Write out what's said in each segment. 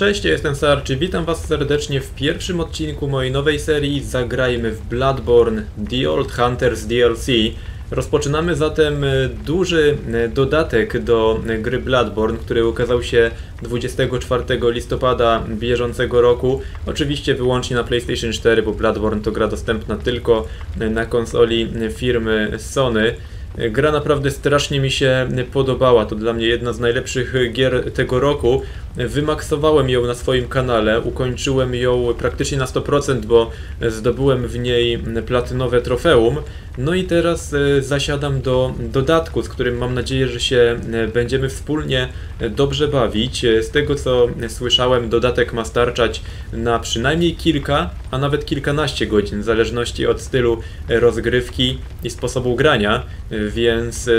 Cześć, ja jestem Sarczy, witam was serdecznie w pierwszym odcinku mojej nowej serii Zagrajmy w Bloodborne The Old Hunters DLC. Rozpoczynamy zatem e, duży e, dodatek do e, gry Bloodborne, który ukazał się 24 listopada bieżącego roku. Oczywiście wyłącznie na PlayStation 4, bo Bloodborne to gra dostępna tylko na konsoli firmy Sony. Gra naprawdę strasznie mi się podobała. To dla mnie jedna z najlepszych gier tego roku. Wymaksowałem ją na swoim kanale, ukończyłem ją praktycznie na 100%, bo zdobyłem w niej platynowe trofeum. No i teraz e, zasiadam do dodatku, z którym mam nadzieję, że się e, będziemy wspólnie dobrze bawić. E, z tego co słyszałem, dodatek ma starczać na przynajmniej kilka, a nawet kilkanaście godzin, w zależności od stylu rozgrywki i sposobu grania, więc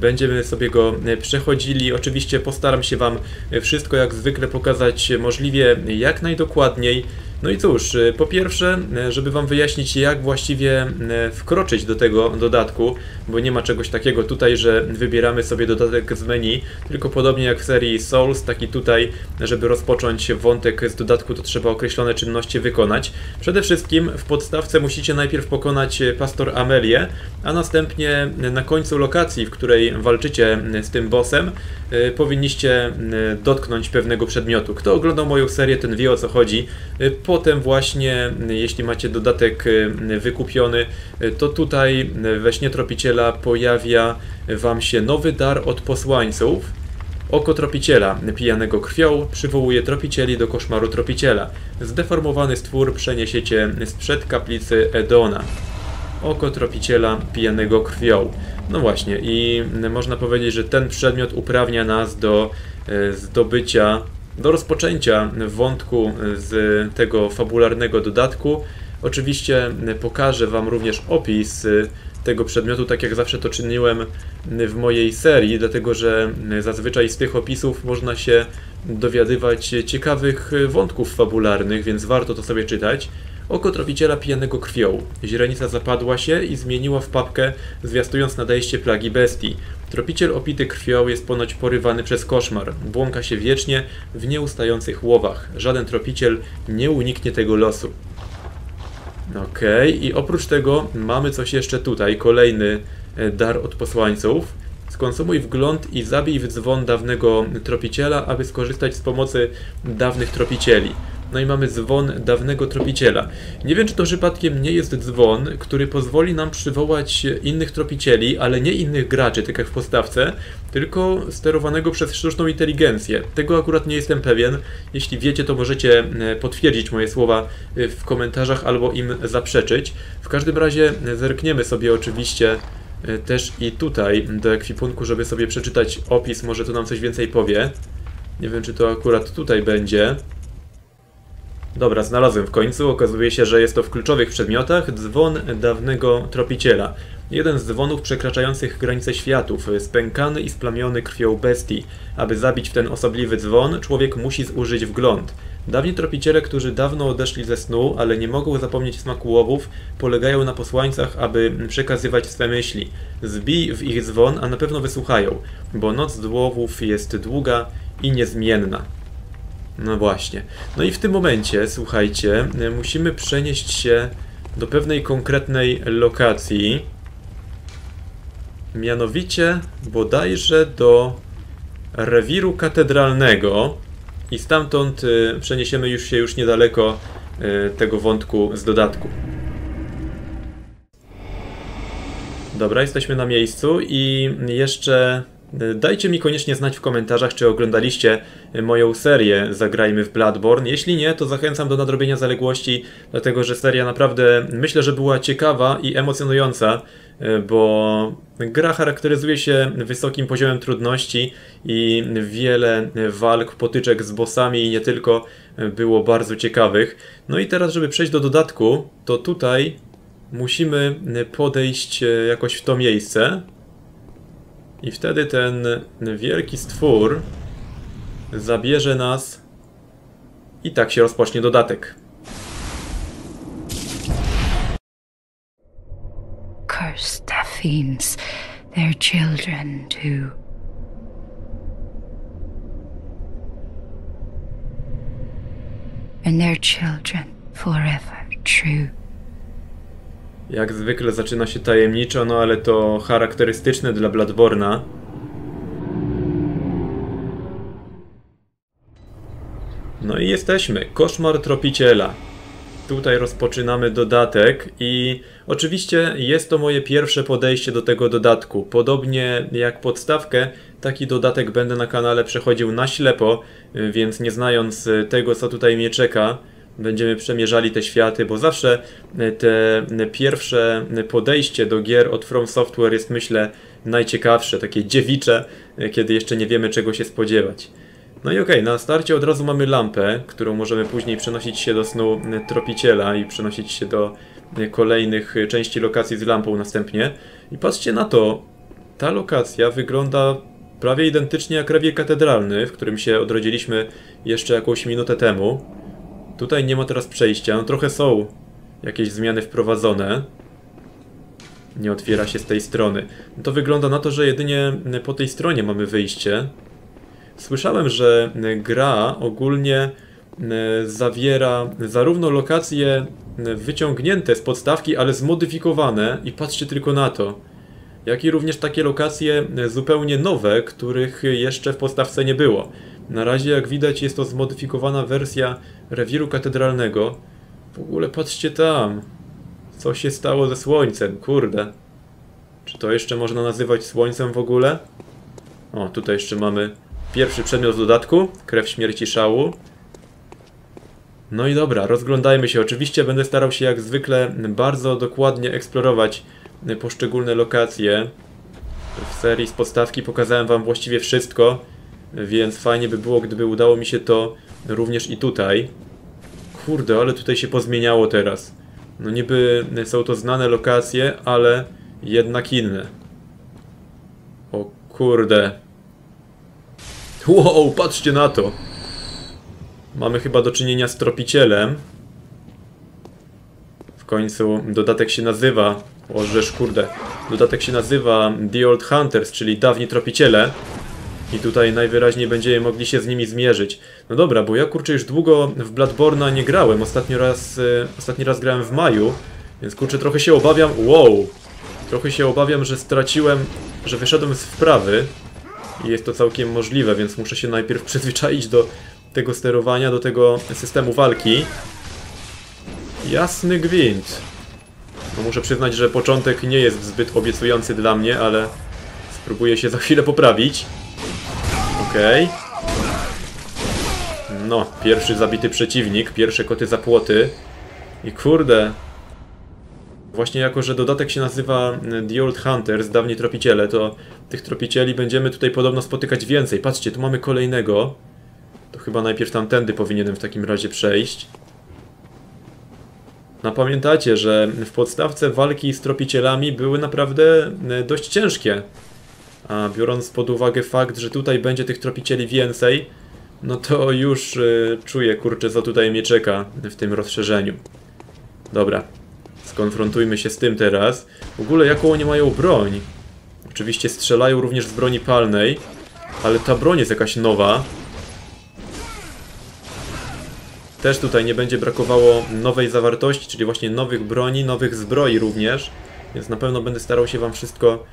będziemy sobie go przechodzili. Oczywiście postaram się Wam wszystko jak zwykle pokazać możliwie jak najdokładniej. No i cóż, y, po pierwsze, y, żeby Wam wyjaśnić, jak właściwie y, wkroczyć do tego dodatku, bo nie ma czegoś takiego tutaj, że wybieramy sobie dodatek z menu, tylko podobnie jak w serii Souls, tak i tutaj, żeby rozpocząć wątek z dodatku, to trzeba określone czynności wykonać. Przede wszystkim w podstawce musicie najpierw pokonać Pastor Amelię, a następnie na końcu lokacji, w której walczycie z tym bossem, powinniście dotknąć pewnego przedmiotu. Kto oglądał moją serię, ten wie o co chodzi Potem właśnie, jeśli macie dodatek e, wykupiony, e, to tutaj we śnie tropiciela pojawia Wam się nowy dar od posłańców. Oko tropiciela, pijanego krwią, przywołuje tropicieli do koszmaru tropiciela. Zdeformowany stwór przeniesiecie sprzed kaplicy Edona. Oko tropiciela, pijanego krwią. No właśnie, i można powiedzieć, że ten przedmiot uprawnia nas do e, zdobycia do rozpoczęcia wątku z tego fabularnego dodatku, oczywiście pokażę Wam również opis tego przedmiotu, tak jak zawsze to czyniłem w mojej serii, dlatego że zazwyczaj z tych opisów można się dowiadywać ciekawych wątków fabularnych, więc warto to sobie czytać. Oko tropiciela pijanego krwią. Źrenica zapadła się i zmieniła w papkę, zwiastując nadejście plagi bestii. Tropiciel opity krwią jest ponoć porywany przez koszmar. Błąka się wiecznie w nieustających łowach. Żaden tropiciel nie uniknie tego losu. Okej, okay. i oprócz tego mamy coś jeszcze tutaj. Kolejny e, dar od posłańców. Skonsumuj wgląd i zabij w dzwon dawnego tropiciela, aby skorzystać z pomocy dawnych tropicieli. No i mamy dzwon dawnego tropiciela. Nie wiem, czy to przypadkiem nie jest dzwon, który pozwoli nam przywołać innych tropicieli, ale nie innych graczy, tak jak w postawce, tylko sterowanego przez sztuczną inteligencję. Tego akurat nie jestem pewien. Jeśli wiecie, to możecie e, potwierdzić moje słowa e, w komentarzach albo im zaprzeczyć. W każdym razie e, zerkniemy sobie oczywiście też i tutaj do ekwipunku, żeby sobie przeczytać opis, może to nam coś więcej powie. Nie wiem, czy to akurat tutaj będzie. Dobra, znalazłem w końcu. Okazuje się, że jest to w kluczowych przedmiotach dzwon dawnego tropiciela. Jeden z dzwonów przekraczających granice światów, spękany i splamiony krwią bestii. Aby zabić ten osobliwy dzwon, człowiek musi zużyć wgląd. Dawni tropiciele, którzy dawno odeszli ze snu, ale nie mogą zapomnieć smaku łowów, polegają na posłańcach, aby przekazywać swe myśli. Zbij w ich dzwon, a na pewno wysłuchają, bo noc łowów jest długa i niezmienna. No właśnie. No i w tym momencie, słuchajcie, musimy przenieść się do pewnej konkretnej lokacji. Mianowicie bodajże do rewiru katedralnego i stamtąd y, przeniesiemy już się już niedaleko y, tego wątku z dodatku. Dobra, jesteśmy na miejscu i jeszcze Dajcie mi koniecznie znać w komentarzach, czy oglądaliście moją serię Zagrajmy w Bloodborne. Jeśli nie, to zachęcam do nadrobienia zaległości, dlatego że seria naprawdę myślę, że była ciekawa i emocjonująca, bo gra charakteryzuje się wysokim poziomem trudności i wiele walk, potyczek z bossami i nie tylko było bardzo ciekawych. No i teraz, żeby przejść do dodatku, to tutaj musimy podejść jakoś w to miejsce. I wtedy ten wielki stwór zabierze nas i tak się rozpocznie dodatek. Curse the fiends, their children too. and their children forever true. Jak zwykle zaczyna się tajemniczo, no ale to charakterystyczne dla Bladborna. No i jesteśmy. Koszmar Tropiciela. Tutaj rozpoczynamy dodatek i oczywiście jest to moje pierwsze podejście do tego dodatku. Podobnie jak podstawkę, taki dodatek będę na kanale przechodził na ślepo, więc nie znając tego, co tutaj mnie czeka, będziemy przemierzali te światy, bo zawsze te pierwsze podejście do gier od From Software jest myślę najciekawsze, takie dziewicze, kiedy jeszcze nie wiemy czego się spodziewać. No i okej, okay, na starcie od razu mamy lampę, którą możemy później przenosić się do snu tropiciela i przenosić się do kolejnych części lokacji z lampą następnie. I patrzcie na to, ta lokacja wygląda prawie identycznie jak rewier katedralny, w którym się odrodziliśmy jeszcze jakąś minutę temu. Tutaj nie ma teraz przejścia, no trochę są jakieś zmiany wprowadzone. Nie otwiera się z tej strony. No to wygląda na to, że jedynie po tej stronie mamy wyjście. Słyszałem, że gra ogólnie e, zawiera zarówno lokacje e, wyciągnięte z podstawki, ale zmodyfikowane i patrzcie tylko na to. Jak i również takie lokacje e, zupełnie nowe, których jeszcze w podstawce nie było. Na razie jak widać jest to zmodyfikowana wersja rewiru katedralnego. W ogóle patrzcie tam. Co się stało ze słońcem, kurde. Czy to jeszcze można nazywać słońcem w ogóle? O, tutaj jeszcze mamy Pierwszy przedmiot w dodatku, krew śmierci szału. No i dobra, rozglądajmy się. Oczywiście będę starał się jak zwykle bardzo dokładnie eksplorować poszczególne lokacje. W serii z podstawki pokazałem wam właściwie wszystko, więc fajnie by było, gdyby udało mi się to również i tutaj. Kurde, ale tutaj się pozmieniało teraz. No niby są to znane lokacje, ale jednak inne. O kurde, Wow, patrzcie na to. Mamy chyba do czynienia z tropicielem. W końcu dodatek się nazywa... O, żeż kurde. Dodatek się nazywa The Old Hunters, czyli dawni tropiciele. I tutaj najwyraźniej będziemy mogli się z nimi zmierzyć. No dobra, bo ja kurczę już długo w Bloodborne'a nie grałem. Ostatni raz, y, ostatni raz grałem w maju. Więc kurczę trochę się obawiam... Wow! Trochę się obawiam, że straciłem... Że wyszedłem z wprawy. I jest to całkiem możliwe, więc muszę się najpierw przyzwyczaić do tego sterowania, do tego systemu walki. Jasny gwint. No muszę przyznać, że początek nie jest zbyt obiecujący dla mnie, ale spróbuję się za chwilę poprawić. Okej. Okay. No, pierwszy zabity przeciwnik, pierwsze koty za płoty. I kurde, Właśnie jako, że dodatek się nazywa e, The Old Hunters, dawniej tropiciele, to tych tropicieli będziemy tutaj podobno spotykać więcej. Patrzcie, tu mamy kolejnego. To chyba najpierw tamtędy powinienem w takim razie przejść. No pamiętacie, że w podstawce walki z tropicielami były naprawdę e, dość ciężkie. A biorąc pod uwagę fakt, że tutaj będzie tych tropicieli więcej, no to już y, czuję, kurczę, co tutaj mnie czeka w tym rozszerzeniu. Dobra, Skonfrontujmy się z tym teraz. W ogóle jaką oni mają broń? Oczywiście strzelają również z broni palnej, ale ta broń jest jakaś nowa. Też tutaj nie będzie brakowało nowej zawartości, czyli właśnie nowych broni, nowych zbroi również. Więc na pewno będę starał się wam wszystko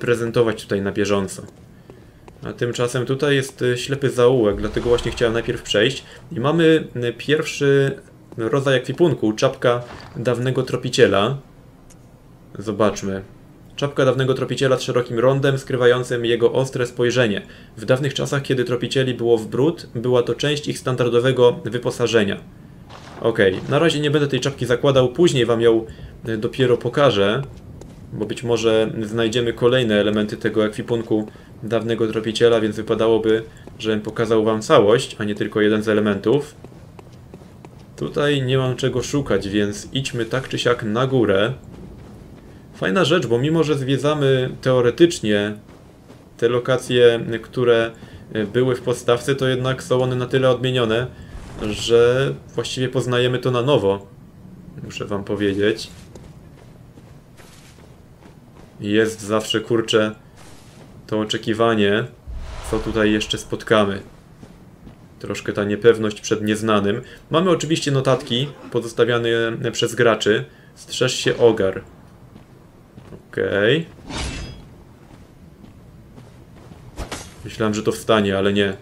prezentować tutaj na bieżąco. A tymczasem tutaj jest e, ślepy zaułek, dlatego właśnie chciałem najpierw przejść. I mamy e, pierwszy rodzaj ekwipunku, czapka dawnego tropiciela. Zobaczmy. Czapka dawnego tropiciela z szerokim rondem, skrywającym jego ostre spojrzenie. W dawnych czasach, kiedy tropicieli było w brud, była to część ich standardowego wyposażenia. Ok, na razie nie będę tej czapki zakładał, później wam ją e, dopiero pokażę, bo być może znajdziemy kolejne elementy tego ekwipunku dawnego tropiciela, więc wypadałoby, żebym pokazał wam całość, a nie tylko jeden z elementów. Tutaj nie mam czego szukać, więc idźmy tak czy siak na górę. Fajna rzecz, bo mimo, że zwiedzamy teoretycznie te lokacje, które były w podstawce, to jednak są one na tyle odmienione, że właściwie poznajemy to na nowo. Muszę wam powiedzieć. Jest zawsze, kurczę, to oczekiwanie, co tutaj jeszcze spotkamy. Troszkę ta niepewność przed nieznanym. Mamy oczywiście notatki pozostawiane przez graczy. Strzeż się ogar. Okej. Myślałem, że to wstanie, ale nie.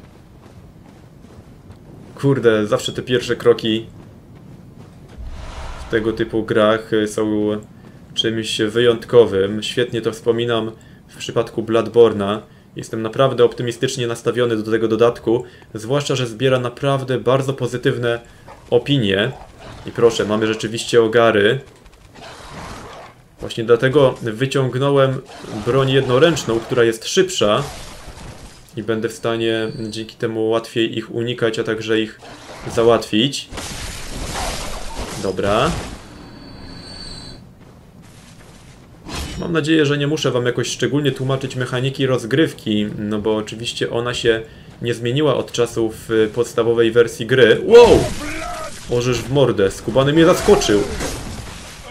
Kurde, zawsze te pierwsze kroki w tego typu grach y, są czymś wyjątkowym. Świetnie to wspominam w przypadku Bloodborna. Jestem naprawdę optymistycznie nastawiony do tego dodatku, zwłaszcza, że zbiera naprawdę bardzo pozytywne opinie. I proszę, mamy rzeczywiście ogary. Właśnie dlatego wyciągnąłem broń jednoręczną, która jest szybsza i będę w stanie dzięki temu łatwiej ich unikać, a także ich załatwić. Dobra. Mam nadzieję, że nie muszę wam jakoś szczególnie tłumaczyć mechaniki rozgrywki, no bo oczywiście ona się nie zmieniła od czasów y, podstawowej wersji gry. Wow! Orzesz w mordę, skubany mnie zaskoczył.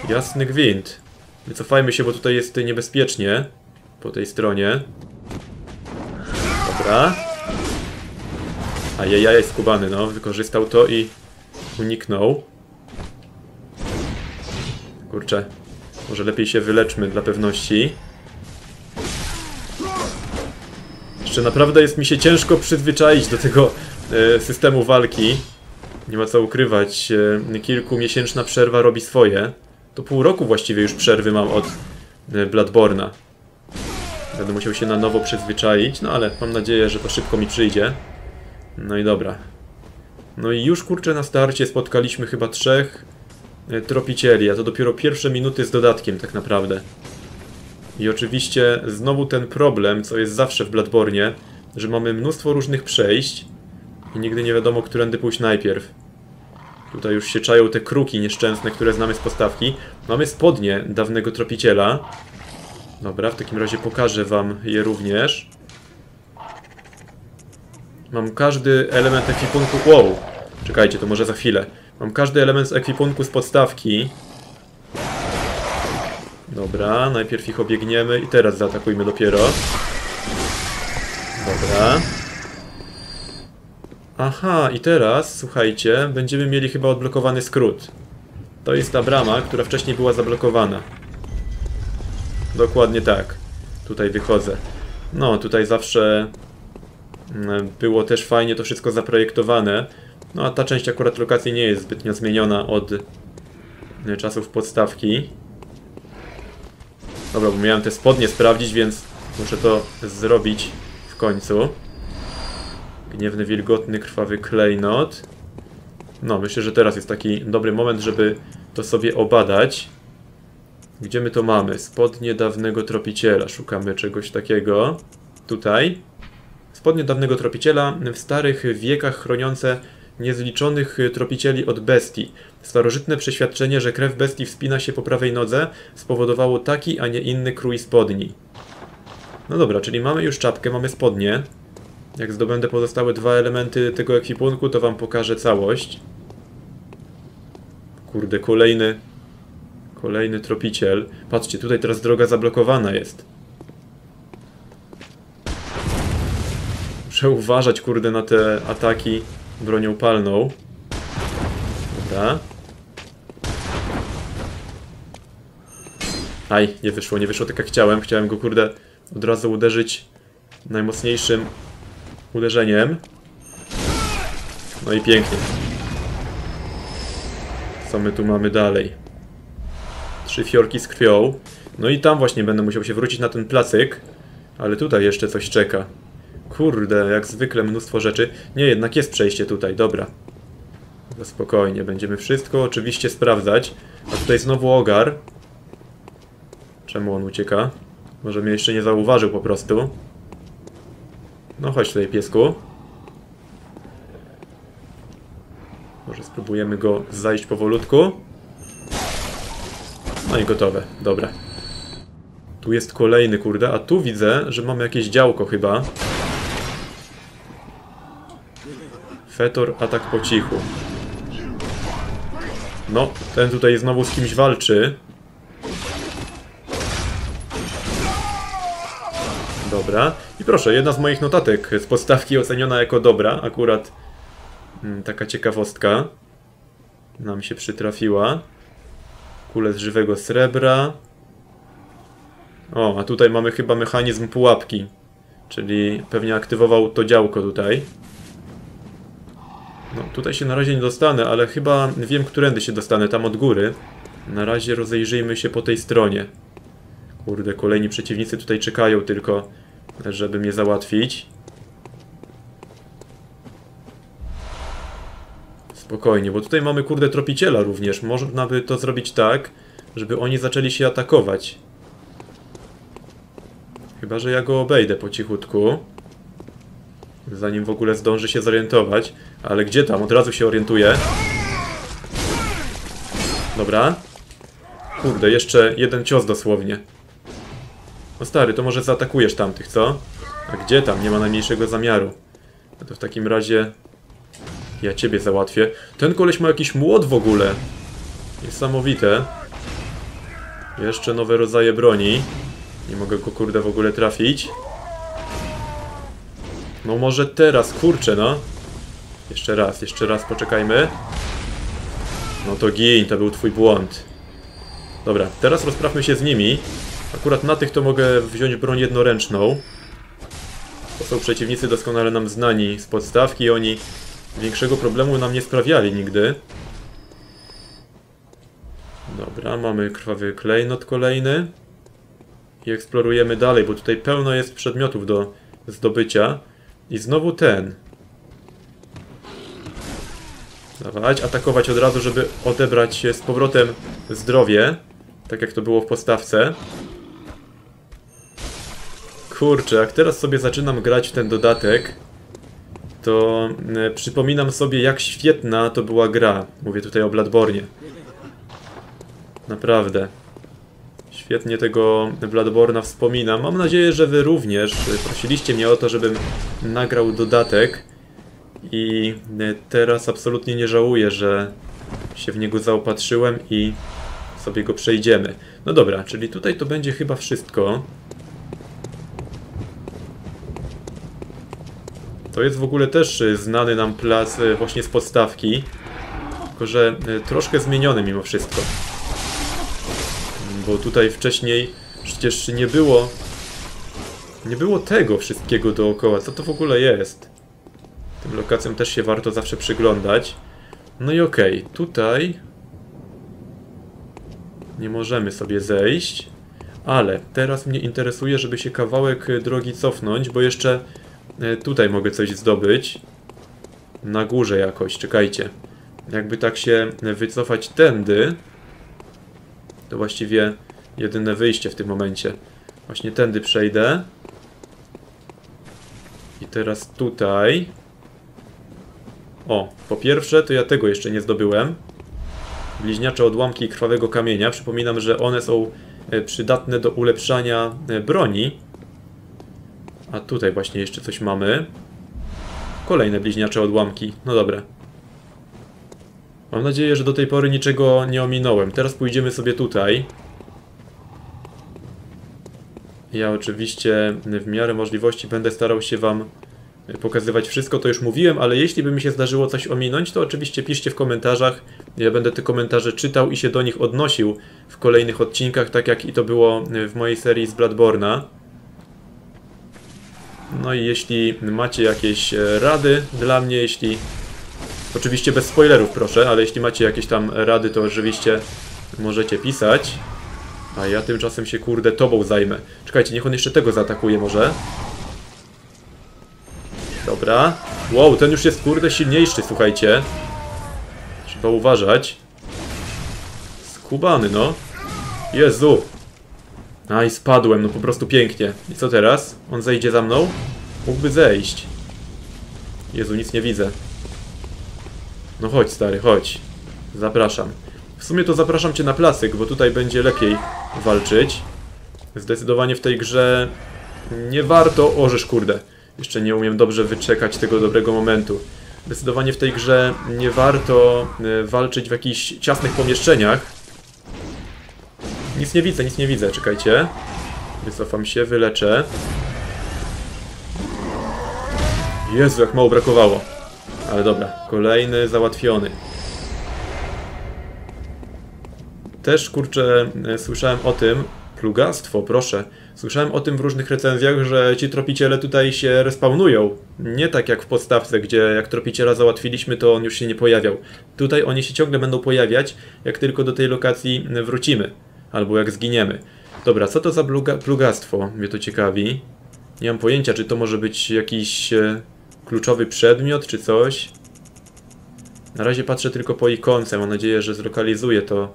Jasny gwint. Wycofajmy się, bo tutaj jest niebezpiecznie. Po tej stronie. Dobra. Ajajaj, skubany, no. Wykorzystał to i uniknął. Kurczę. Może lepiej się wyleczmy dla pewności. Jeszcze naprawdę jest mi się ciężko przyzwyczaić do tego e, systemu walki. Nie ma co ukrywać. E, kilkumiesięczna przerwa robi swoje. To pół roku właściwie już przerwy mam od e, Bloodborna. Będę musiał się na nowo przyzwyczaić, no ale mam nadzieję, że to szybko mi przyjdzie. No i dobra. No i już kurczę na starcie spotkaliśmy chyba trzech tropicieli, a to dopiero pierwsze minuty z dodatkiem tak naprawdę. I oczywiście znowu ten problem, co jest zawsze w Bloodborne, że mamy mnóstwo różnych przejść i nigdy nie wiadomo, którędy pójść najpierw. Tutaj już się czają te kruki nieszczęsne, które znamy z postawki. Mamy spodnie dawnego tropiciela. Dobra, w takim razie pokażę wam je również. Mam każdy element ekwipunku... Wow! Czekajcie, to może za chwilę. Mam każdy element z ekwipunku z podstawki. Dobra, najpierw ich obiegniemy i teraz zaatakujmy dopiero. Dobra. Aha, i teraz, słuchajcie, będziemy mieli chyba odblokowany skrót. To jest ta brama, która wcześniej była zablokowana. Dokładnie tak. Tutaj wychodzę. No, tutaj zawsze mm, było też fajnie to wszystko zaprojektowane. No, a ta część akurat lokacji nie jest zbytnio zmieniona od e, czasów podstawki. Dobra, bo miałem te spodnie sprawdzić, więc muszę to zrobić w końcu. Gniewny, wilgotny, krwawy klejnot. No, myślę, że teraz jest taki dobry moment, żeby to sobie obadać. Gdzie my to mamy? Spodnie dawnego tropiciela. Szukamy czegoś takiego. Tutaj. Spodnie dawnego tropiciela w starych wiekach chroniące niezliczonych tropicieli od bestii. Starożytne przeświadczenie, że krew bestii wspina się po prawej nodze spowodowało taki, a nie inny krój spodni. No dobra, czyli mamy już czapkę, mamy spodnie. Jak zdobędę pozostałe dwa elementy tego ekwipunku, to wam pokażę całość. Kurde, kolejny... Kolejny tropiciel. Patrzcie, tutaj teraz droga zablokowana jest. Muszę uważać, kurde, na te ataki bronią palną. Dobra. Aj, nie wyszło, nie wyszło tak jak chciałem. Chciałem go, kurde, od razu uderzyć najmocniejszym uderzeniem. No i pięknie. Co my tu mamy dalej? Trzy fiorki z krwią. No i tam właśnie będę musiał się wrócić na ten placyk. Ale tutaj jeszcze coś czeka. Kurde, jak zwykle mnóstwo rzeczy. Nie, jednak jest przejście tutaj, dobra. No spokojnie, będziemy wszystko oczywiście sprawdzać. A tutaj znowu ogar. Czemu on ucieka? Może mnie jeszcze nie zauważył po prostu. No chodź tutaj piesku. Może spróbujemy go zajść powolutku. No i gotowe, dobra. Tu jest kolejny, kurde, a tu widzę, że mamy jakieś działko chyba. Fetor, atak po cichu. No, ten tutaj znowu z kimś walczy. Dobra. I proszę, jedna z moich notatek z podstawki oceniona jako dobra, akurat mm, taka ciekawostka nam się przytrafiła. Kule z żywego srebra. O, a tutaj mamy chyba mechanizm pułapki. Czyli pewnie aktywował to działko tutaj. No, tutaj się na razie nie dostanę, ale chyba wiem, którędy się dostanę, tam od góry. Na razie rozejrzyjmy się po tej stronie. Kurde, kolejni przeciwnicy tutaj czekają tylko, żeby mnie załatwić. Spokojnie, bo tutaj mamy kurde tropiciela również. Można by to zrobić tak, żeby oni zaczęli się atakować. Chyba, że ja go obejdę po cichutku. Zanim w ogóle zdąży się zorientować. Ale gdzie tam? Od razu się orientuje. Dobra. Kurde, jeszcze jeden cios dosłownie. No stary, to może zaatakujesz tamtych, co? A gdzie tam? Nie ma najmniejszego zamiaru. No to w takim razie... Ja ciebie załatwię. Ten koleś ma jakiś młot w ogóle. Niesamowite. Jeszcze nowe rodzaje broni. Nie mogę go kurde w ogóle trafić. No może teraz, kurczę no. Jeszcze raz, jeszcze raz poczekajmy. No to gin, to był twój błąd. Dobra, teraz rozprawmy się z nimi. Akurat na tych to mogę wziąć broń jednoręczną. To są przeciwnicy doskonale nam znani z podstawki, oni większego problemu nam nie sprawiali nigdy. Dobra, mamy krwawy klejnot kolejny. I eksplorujemy dalej, bo tutaj pełno jest przedmiotów do zdobycia. I znowu ten. Dawać, atakować od razu, żeby odebrać z powrotem zdrowie. Tak jak to było w postawce. Kurczę, jak teraz sobie zaczynam grać w ten dodatek, to e, przypominam sobie jak świetna to była gra. Mówię tutaj o Bladbornie. Naprawdę. Świetnie tego Bladborna wspominam. Mam nadzieję, że wy również prosiliście mnie o to, żebym nagrał dodatek. I e, teraz absolutnie nie żałuję, że się w niego zaopatrzyłem i sobie go przejdziemy. No dobra, czyli tutaj to będzie chyba wszystko. To jest w ogóle też y, znany nam plac y, właśnie z podstawki. Tylko, że y, troszkę zmieniony mimo wszystko. Bo tutaj wcześniej przecież nie było... Nie było tego wszystkiego dookoła. Co to w ogóle jest? Lokacjom też się warto zawsze przyglądać. No i okej, okay, tutaj... Nie możemy sobie zejść. Ale teraz mnie interesuje, żeby się kawałek drogi cofnąć, bo jeszcze E, tutaj mogę coś zdobyć. Na górze jakoś, czekajcie. Jakby tak się wycofać tędy, to właściwie jedyne wyjście w tym momencie. Właśnie tędy przejdę. I teraz tutaj. O, po pierwsze, to ja tego jeszcze nie zdobyłem. Bliźniacze odłamki krwawego kamienia. Przypominam, że one są e, przydatne do ulepszania e, broni. A tutaj właśnie jeszcze coś mamy. Kolejne bliźniacze odłamki. No dobra. Mam nadzieję, że do tej pory niczego nie ominąłem. Teraz pójdziemy sobie tutaj. Ja oczywiście w miarę możliwości będę starał się Wam pokazywać wszystko, to już mówiłem, ale jeśli by mi się zdarzyło coś ominąć, to oczywiście piszcie w komentarzach. Ja będę te komentarze czytał i się do nich odnosił w kolejnych odcinkach, tak jak i to było w mojej serii z Bladborna. No i jeśli macie jakieś e, rady dla mnie, jeśli... Oczywiście bez spoilerów proszę, ale jeśli macie jakieś tam rady, to oczywiście możecie pisać. A ja tymczasem się kurde tobą zajmę. Czekajcie, niech on jeszcze tego zaatakuje może. Dobra. Wow, ten już jest kurde silniejszy, słuchajcie. Trzeba uważać. Skubany, no. Jezu. A i spadłem, no po prostu pięknie. I co teraz? On zejdzie za mną? Mógłby zejść. Jezu, nic nie widzę. No chodź stary, chodź. Zapraszam. W sumie to zapraszam cię na placyk, bo tutaj będzie lepiej walczyć. Zdecydowanie w tej grze nie warto... Orzesz, kurde. Jeszcze nie umiem dobrze wyczekać tego dobrego momentu. Zdecydowanie w tej grze nie warto e, walczyć w jakichś ciasnych pomieszczeniach, nic nie widzę, nic nie widzę, czekajcie. Wycofam się, wyleczę. Jezu, jak mało brakowało. Ale dobra, kolejny załatwiony. Też kurczę, e, słyszałem o tym, plugastwo, proszę. Słyszałem o tym w różnych recenzjach, że ci tropiciele tutaj się respawnują. Nie tak jak w podstawce, gdzie jak tropiciela załatwiliśmy, to on już się nie pojawiał. Tutaj oni się ciągle będą pojawiać, jak tylko do tej lokacji wrócimy. Albo jak zginiemy. Dobra, co to za pluga plugastwo? Mnie to ciekawi. Nie mam pojęcia, czy to może być jakiś e, kluczowy przedmiot, czy coś. Na razie patrzę tylko po ikonce, mam nadzieję, że zlokalizuję to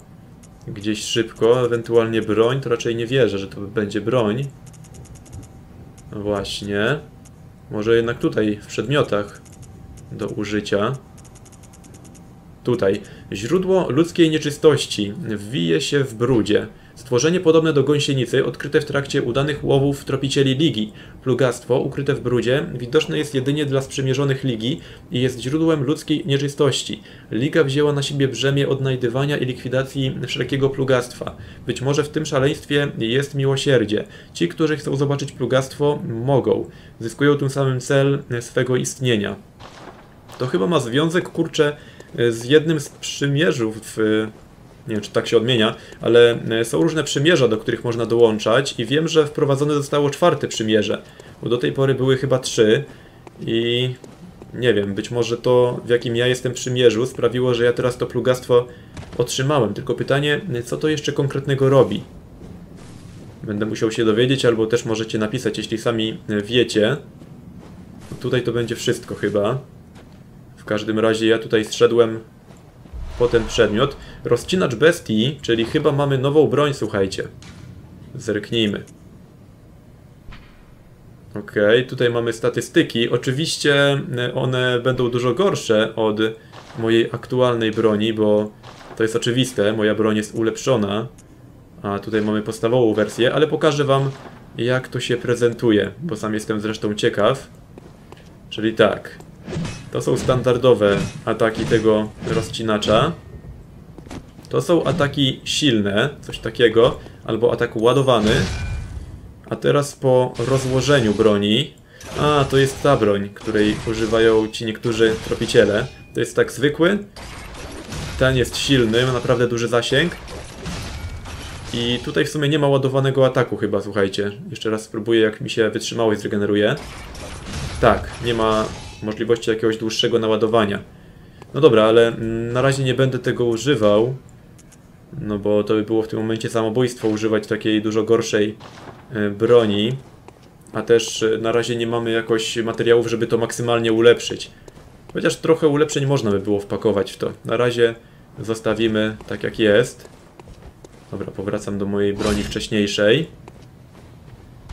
gdzieś szybko, ewentualnie broń, to raczej nie wierzę, że to będzie broń. Właśnie. Może jednak tutaj, w przedmiotach do użycia. Tutaj. Źródło ludzkiej nieczystości wije się w brudzie. Stworzenie podobne do gąsienicy, odkryte w trakcie udanych łowów tropicieli Ligi. Plugastwo, ukryte w brudzie, widoczne jest jedynie dla sprzymierzonych Ligi i jest źródłem ludzkiej nieczystości. Liga wzięła na siebie brzemię odnajdywania i likwidacji wszelkiego plugastwa. Być może w tym szaleństwie jest miłosierdzie. Ci, którzy chcą zobaczyć plugastwo, mogą. Zyskują tym samym cel swego istnienia. To chyba ma związek, kurczę, z jednym z przymierzów w nie wiem czy tak się odmienia, ale e, są różne przymierza, do których można dołączać i wiem, że wprowadzone zostało czwarte przymierze, bo do tej pory były chyba trzy i nie wiem, być może to w jakim ja jestem przymierzu sprawiło, że ja teraz to plugastwo otrzymałem, tylko pytanie, co to jeszcze konkretnego robi? Będę musiał się dowiedzieć, albo też możecie napisać, jeśli sami wiecie. Tutaj to będzie wszystko chyba. W każdym razie ja tutaj zszedłem po ten przedmiot. Rozcinacz bestii, czyli chyba mamy nową broń, słuchajcie. Zerknijmy. Ok, tutaj mamy statystyki. Oczywiście e, one będą dużo gorsze od mojej aktualnej broni, bo to jest oczywiste, moja broń jest ulepszona. A tutaj mamy podstawową wersję, ale pokażę wam jak to się prezentuje, bo sam jestem zresztą ciekaw. Czyli tak, to są standardowe ataki tego rozcinacza. To są ataki silne, coś takiego, albo atak ładowany. A teraz po rozłożeniu broni... A, to jest ta broń, której używają ci niektórzy tropiciele. To jest tak zwykły. Ten jest silny, ma naprawdę duży zasięg. I tutaj w sumie nie ma ładowanego ataku chyba, słuchajcie. Jeszcze raz spróbuję, jak mi się wytrzymałość zregeneruje. Tak, nie ma możliwości jakiegoś dłuższego naładowania. No dobra, ale na razie nie będę tego używał. No bo to by było w tym momencie samobójstwo używać takiej dużo gorszej e, broni. A też e, na razie nie mamy jakoś materiałów, żeby to maksymalnie ulepszyć. Chociaż trochę ulepszeń można by było wpakować w to. Na razie zostawimy tak jak jest. Dobra, powracam do mojej broni wcześniejszej.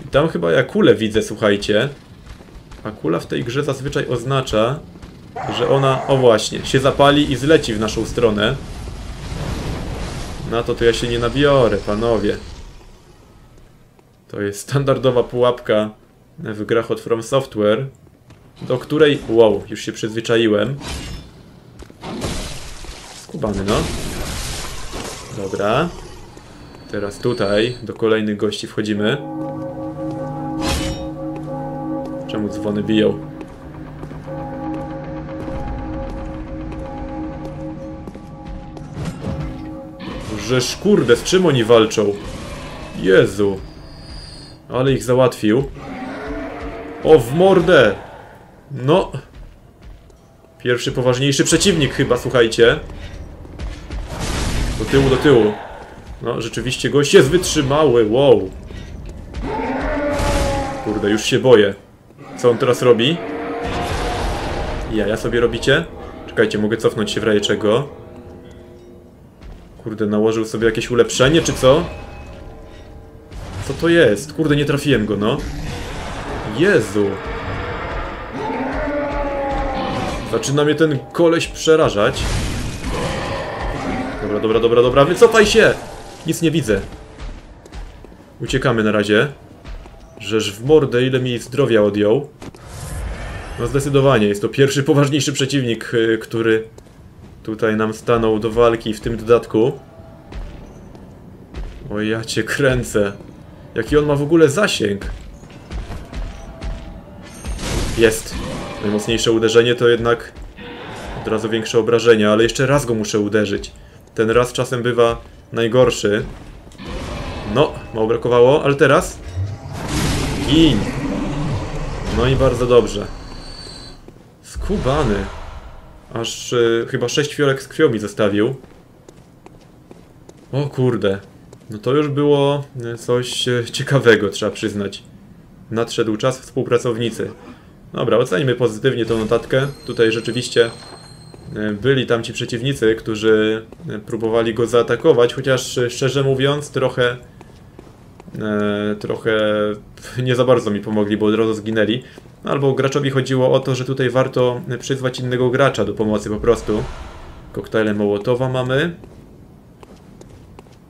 I tam chyba ja kulę widzę, słuchajcie. A kula w tej grze zazwyczaj oznacza, że ona, o właśnie, się zapali i zleci w naszą stronę. Na to to ja się nie nabiorę, panowie. To jest standardowa pułapka w grach od From Software, do której, wow, już się przyzwyczaiłem. Skubany, no. Dobra. Teraz tutaj do kolejnych gości wchodzimy. Czemu dzwony biją? Żeż kurde, z czym oni walczą? Jezu. Ale ich załatwił. O, w mordę! No. Pierwszy poważniejszy przeciwnik chyba, słuchajcie. Do tyłu, do tyłu. No, rzeczywiście gość jest wytrzymały, wow. Kurde, już się boję. Co on teraz robi? Ja, ja sobie robicie? Czekajcie, mogę cofnąć się w razie czego. Kurde, nałożył sobie jakieś ulepszenie, czy co? Co to jest? Kurde, nie trafiłem go, no. Jezu. Zaczyna mnie ten koleś przerażać. Dobra, dobra, dobra, dobra, wycofaj się! Nic nie widzę. Uciekamy na razie. Żeż w mordę ile mi zdrowia odjął. No zdecydowanie, jest to pierwszy poważniejszy przeciwnik, y, który tutaj nam stanął do walki w tym dodatku. O ja cię kręcę. Jaki on ma w ogóle zasięg? Jest. Najmocniejsze uderzenie to jednak Od razu większe obrażenia, ale jeszcze raz go muszę uderzyć. Ten raz czasem bywa najgorszy. No, mało brakowało, ale teraz... No i bardzo dobrze. Skubany. Aż y, chyba sześć fiolek z krwią mi zostawił. O kurde. No to już było y, coś y, ciekawego, trzeba przyznać. Nadszedł czas współpracownicy. Dobra, ocenimy pozytywnie tą notatkę. Tutaj rzeczywiście byli tam ci przeciwnicy, którzy próbowali go zaatakować, chociaż szczerze mówiąc trochę trochę nie za bardzo mi pomogli, bo od razu zginęli. Albo graczowi chodziło o to, że tutaj warto przyzwać innego gracza do pomocy po prostu. Koktajle Mołotowa mamy.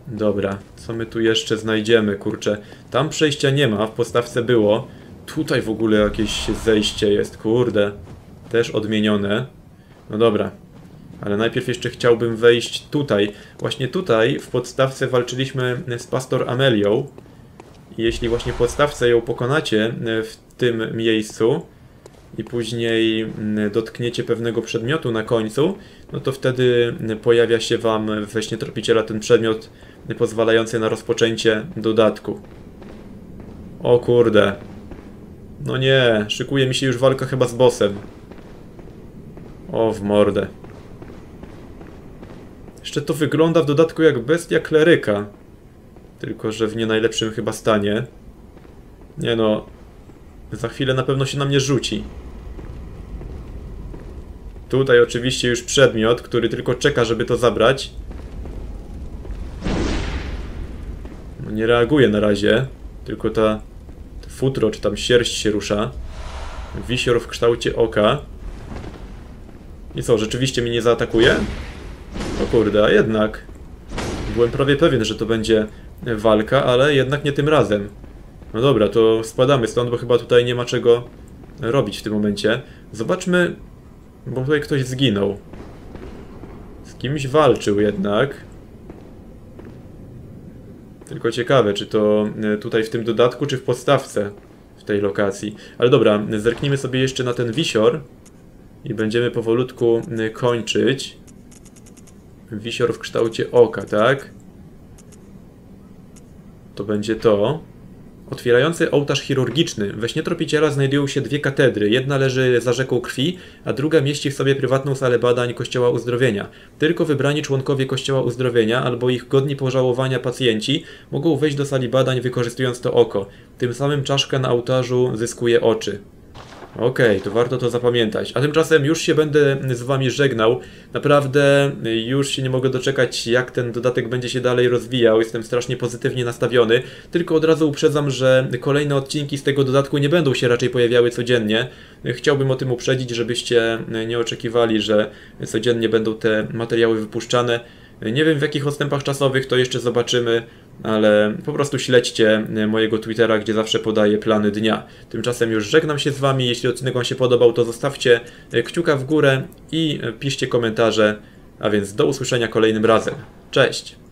Dobra, co my tu jeszcze znajdziemy, kurczę. Tam przejścia nie ma, w postawce było. Tutaj w ogóle jakieś zejście jest, kurde. Też odmienione. No dobra. Ale najpierw jeszcze chciałbym wejść tutaj. Właśnie tutaj w podstawce walczyliśmy z Pastor Amelią. Jeśli właśnie podstawce ją pokonacie e, w tym miejscu i później mm, dotkniecie pewnego przedmiotu na końcu, no to wtedy mm, pojawia się wam we tropiciela ten przedmiot pozwalający na rozpoczęcie dodatku. O kurde. No nie, szykuje mi się już walka chyba z bossem. O w mordę. Jeszcze to wygląda w dodatku jak bestia kleryka. Tylko, że w nie najlepszym chyba stanie. Nie no. Za chwilę na pewno się na mnie rzuci. Tutaj oczywiście już przedmiot, który tylko czeka, żeby to zabrać. No nie reaguje na razie. Tylko ta futro, czy tam sierść się rusza. Wisior w kształcie oka. I co, rzeczywiście mnie nie zaatakuje? O kurde, a jednak. Byłem prawie pewien, że to będzie walka, ale jednak nie tym razem. No dobra, to spadamy stąd, bo chyba tutaj nie ma czego robić w tym momencie. Zobaczmy, bo tutaj ktoś zginął. Z kimś walczył jednak. Tylko ciekawe, czy to e, tutaj w tym dodatku, czy w podstawce w tej lokacji. Ale dobra, zerknijmy sobie jeszcze na ten wisior i będziemy powolutku e, kończyć. Wisior w kształcie oka, tak? To będzie to. Otwierający ołtarz chirurgiczny. We śnie tropiciela znajdują się dwie katedry. Jedna leży za rzeką krwi, a druga mieści w sobie prywatną salę badań Kościoła Uzdrowienia. Tylko wybrani członkowie Kościoła Uzdrowienia albo ich godni pożałowania pacjenci mogą wejść do sali badań wykorzystując to oko. Tym samym czaszka na ołtarzu zyskuje oczy. Okej, to warto to zapamiętać. A tymczasem już się będę z wami żegnał. Naprawdę już się nie mogę doczekać, jak ten dodatek będzie się dalej rozwijał. Jestem strasznie pozytywnie nastawiony. Tylko od razu uprzedzam, że kolejne odcinki z tego dodatku nie będą się raczej pojawiały codziennie. Chciałbym o tym uprzedzić, żebyście nie oczekiwali, że codziennie będą te materiały wypuszczane. Nie wiem w jakich odstępach czasowych to jeszcze zobaczymy, ale po prostu śledźcie mojego Twittera, gdzie zawsze podaję plany dnia. Tymczasem już żegnam się z Wami. Jeśli odcinek Wam się podobał, to zostawcie kciuka w górę i piszcie komentarze. A więc do usłyszenia kolejnym razem. Cześć!